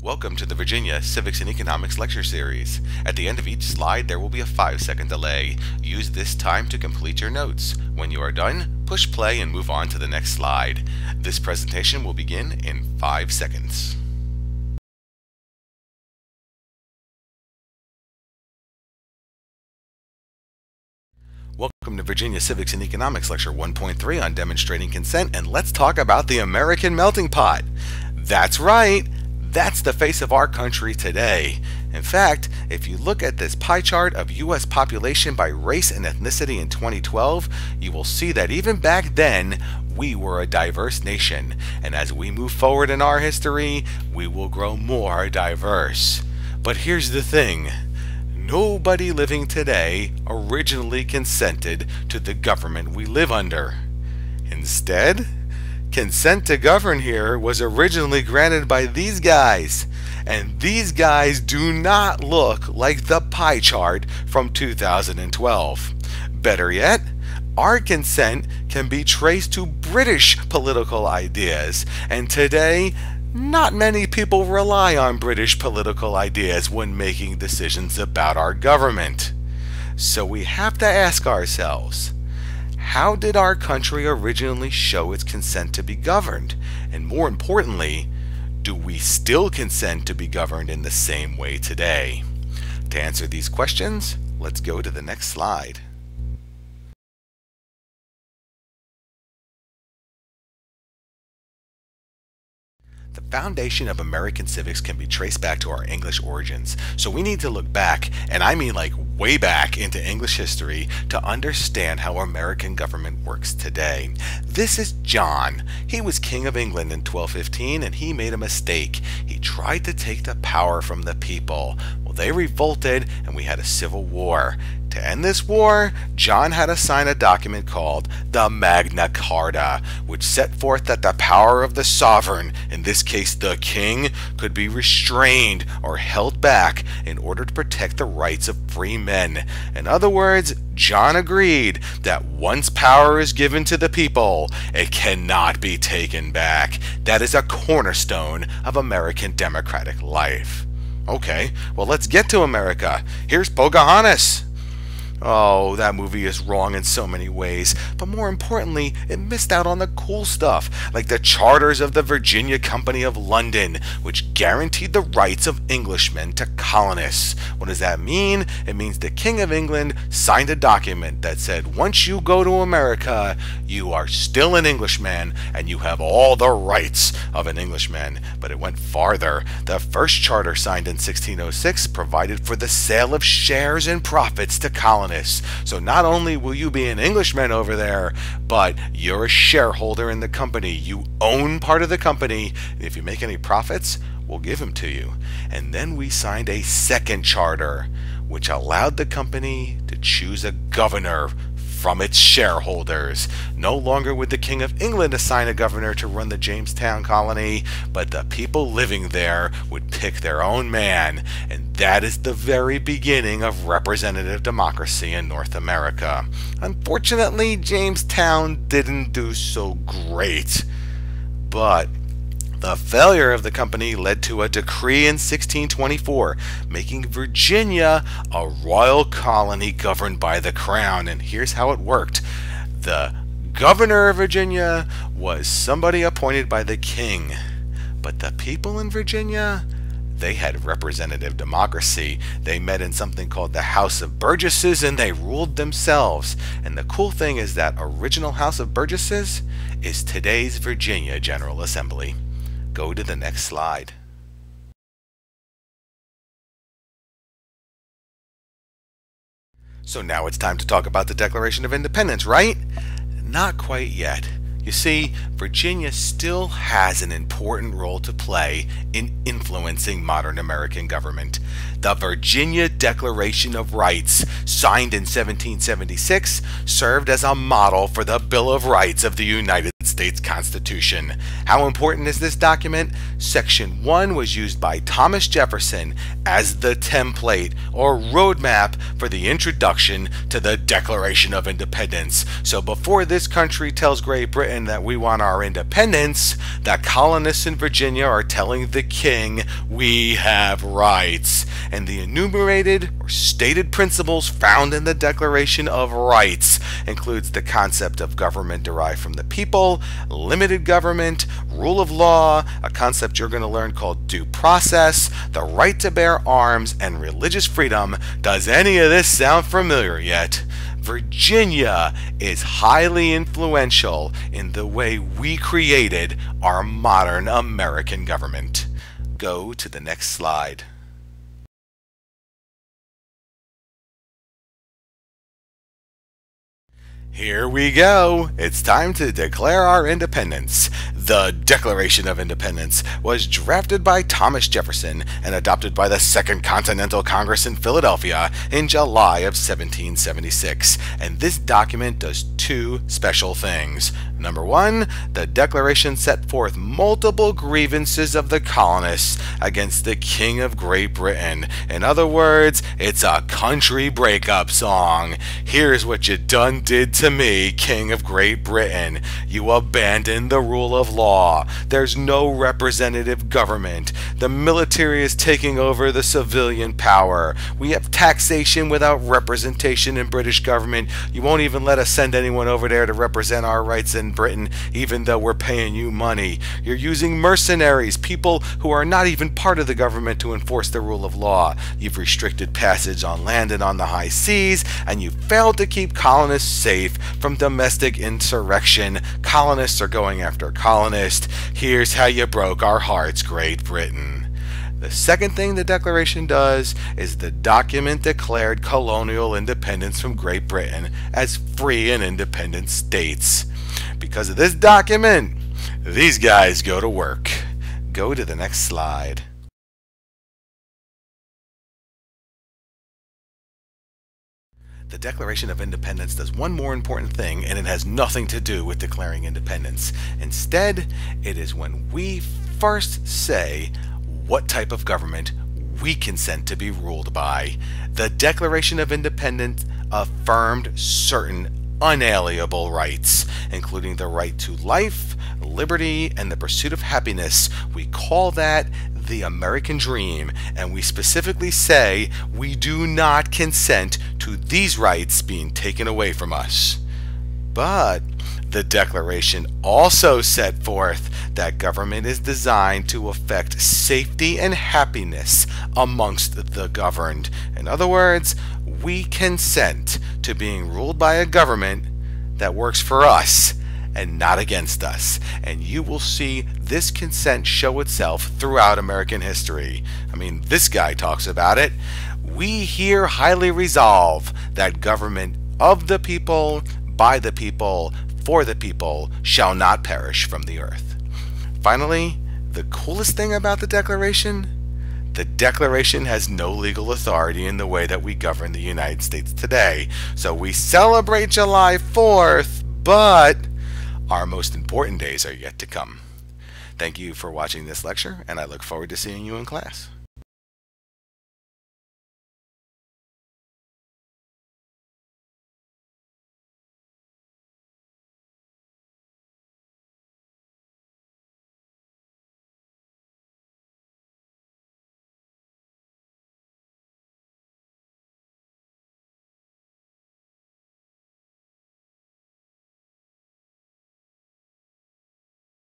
Welcome to the Virginia Civics and Economics Lecture Series. At the end of each slide, there will be a 5 second delay. Use this time to complete your notes. When you are done, push play and move on to the next slide. This presentation will begin in 5 seconds. Welcome to Virginia Civics and Economics Lecture 1.3 on demonstrating consent, and let's talk about the American melting pot. That's right, that's the face of our country today. In fact, if you look at this pie chart of U.S. population by race and ethnicity in 2012, you will see that even back then, we were a diverse nation. And as we move forward in our history, we will grow more diverse. But here's the thing nobody living today originally consented to the government we live under. Instead, consent to govern here was originally granted by these guys. And these guys do not look like the pie chart from 2012. Better yet, our consent can be traced to British political ideas. And today, not many people rely on British political ideas when making decisions about our government. So we have to ask ourselves, how did our country originally show its consent to be governed? And more importantly, do we still consent to be governed in the same way today? To answer these questions, let's go to the next slide. The foundation of American civics can be traced back to our English origins. So we need to look back, and I mean like way back into English history to understand how American government works today. This is John. He was King of England in 1215 and he made a mistake. He tried to take the power from the people. Well, they revolted and we had a civil war. To end this war, John had to sign a document called the Magna Carta, which set forth that the power of the sovereign, in this case the king, could be restrained or held back in order to protect the rights of free men. In other words, John agreed that once power is given to the people, it cannot be taken back. That is a cornerstone of American democratic life. Okay, well, let's get to America. Here's Pocahontas. Oh, that movie is wrong in so many ways, but more importantly, it missed out on the cool stuff, like the charters of the Virginia Company of London, which guaranteed the rights of Englishmen to colonists. What does that mean? It means the King of England signed a document that said once you go to America, you are still an Englishman and you have all the rights of an Englishman. But it went farther. The first charter signed in 1606 provided for the sale of shares and profits to colonists colonists. So not only will you be an Englishman over there, but you're a shareholder in the company. You own part of the company. And If you make any profits, we'll give them to you. And then we signed a second charter, which allowed the company to choose a governor from its shareholders. No longer would the King of England assign a governor to run the Jamestown colony, but the people living there would pick their own man, and that is the very beginning of representative democracy in North America. Unfortunately, Jamestown didn't do so great, but the failure of the company led to a decree in 1624 making Virginia a royal colony governed by the crown. And here's how it worked the governor of Virginia was somebody appointed by the king, but the people in Virginia they had representative democracy. They met in something called the House of Burgesses and they ruled themselves. And the cool thing is that original House of Burgesses is today's Virginia General Assembly. Go to the next slide. So now it's time to talk about the Declaration of Independence, right? Not quite yet. You see, Virginia still has an important role to play in influencing modern American government. The Virginia Declaration of Rights, signed in 1776, served as a model for the Bill of Rights of the United States. Constitution. How important is this document? Section 1 was used by Thomas Jefferson as the template or roadmap for the introduction to the Declaration of Independence. So before this country tells Great Britain that we want our independence, the colonists in Virginia are telling the king we have rights. And the enumerated or stated principles found in the Declaration of Rights includes the concept of government derived from the people, limited government, rule of law, a concept you're going to learn called due process, the right to bear arms, and religious freedom. Does any of this sound familiar yet? Virginia is highly influential in the way we created our modern American government. Go to the next slide. Here we go. It's time to declare our independence. The Declaration of Independence was drafted by Thomas Jefferson and adopted by the Second Continental Congress in Philadelphia in July of 1776. And this document does two special things. Number one, the Declaration set forth multiple grievances of the colonists against the King of Great Britain. In other words, it's a country breakup song. Here's what you done did to me, King of Great Britain. You abandoned the rule of law. There's no representative government. The military is taking over the civilian power. We have taxation without representation in British government. You won't even let us send anyone over there to represent our rights in Britain, even though we're paying you money. You're using mercenaries, people who are not even part of the government to enforce the rule of law. You've restricted passage on land and on the high seas, and you failed to keep colonists safe from domestic insurrection. Colonists are going after colonists. Here's how you broke our hearts, Great Britain. The second thing the Declaration does is the document declared colonial independence from Great Britain as free and independent states. Because of this document, these guys go to work. Go to the next slide. The Declaration of Independence does one more important thing, and it has nothing to do with declaring independence. Instead, it is when we first say what type of government we consent to be ruled by. The Declaration of Independence affirmed certain unalienable rights, including the right to life, liberty, and the pursuit of happiness. We call that the American dream, and we specifically say we do not consent to these rights being taken away from us. But the Declaration also set forth that government is designed to affect safety and happiness amongst the governed. In other words, we consent to being ruled by a government that works for us and not against us. And you will see this consent show itself throughout American history. I mean, this guy talks about it. We here highly resolve that government of the people, by the people, for the people shall not perish from the earth. Finally, the coolest thing about the Declaration the Declaration has no legal authority in the way that we govern the United States today. So we celebrate July 4th, but our most important days are yet to come. Thank you for watching this lecture, and I look forward to seeing you in class.